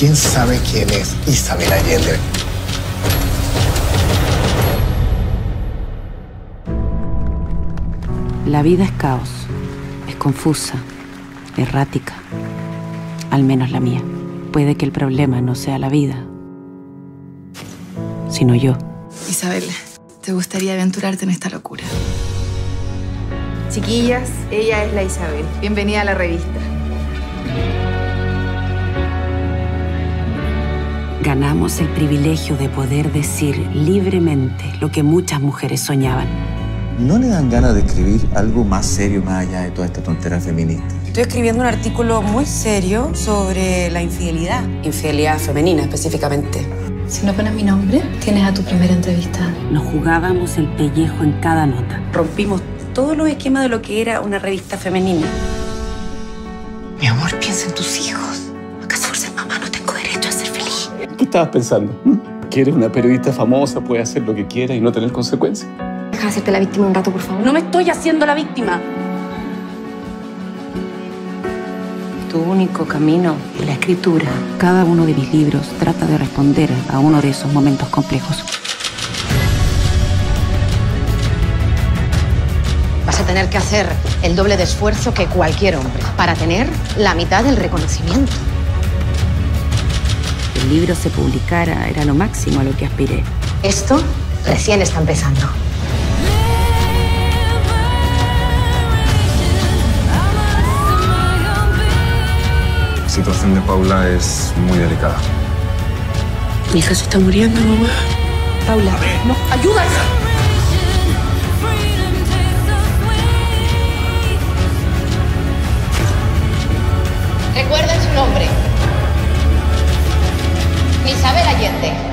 ¿Quién sabe quién es Isabel Allende? La vida es caos, es confusa, errática, al menos la mía. Puede que el problema no sea la vida, sino yo. Isabel, ¿te gustaría aventurarte en esta locura? Chiquillas, ella es la Isabel. Bienvenida a la revista. Ganamos el privilegio de poder decir libremente lo que muchas mujeres soñaban. ¿No le dan ganas de escribir algo más serio más allá de toda esta tontera feminista? Estoy escribiendo un artículo muy serio sobre la infidelidad. Infidelidad femenina específicamente. Si no pones mi nombre, tienes a tu primera entrevista. Nos jugábamos el pellejo en cada nota. Rompimos todos los esquemas de lo que era una revista femenina. Mi amor, piensa en tus hijos. ¿Acaso por ser mamá no tengo derecho a ser feliz? ¿Qué estabas pensando? ¿Que eres una periodista famosa, puede hacer lo que quiera y no tener consecuencias? Deja de hacerte la víctima un rato, por favor. No me estoy haciendo la víctima. Tu único camino es la escritura. Cada uno de mis libros trata de responder a uno de esos momentos complejos. Vas a tener que hacer el doble de esfuerzo que cualquier hombre para tener la mitad del reconocimiento. El libro se publicara era lo máximo a lo que aspiré. Esto recién está empezando. Situación de Paula es muy delicada. Mi hija se está muriendo, mamá. Paula, no, ayuda. Recuerden su nombre. Isabel Allende.